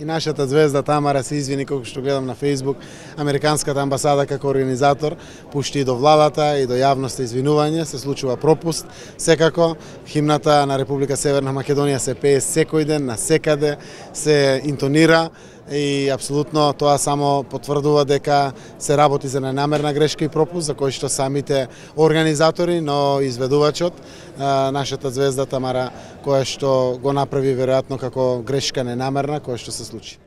и нашата звезда Тамара се извини како што гледам на Facebook, Американската амбасада како организатор пушти и до владата и до јавноста извинување, се случува пропуст. Секако химната на Република Северна Македонија се пее секој ден, на секаде, се интонира и апсолутно тоа само потврдува дека се работи за ненамерна грешка и пропуст за кој што самите организатори, но изведувачот, нашата звезда Тамара, која што го направи веројатно како грешка ненамерна, која што се случи.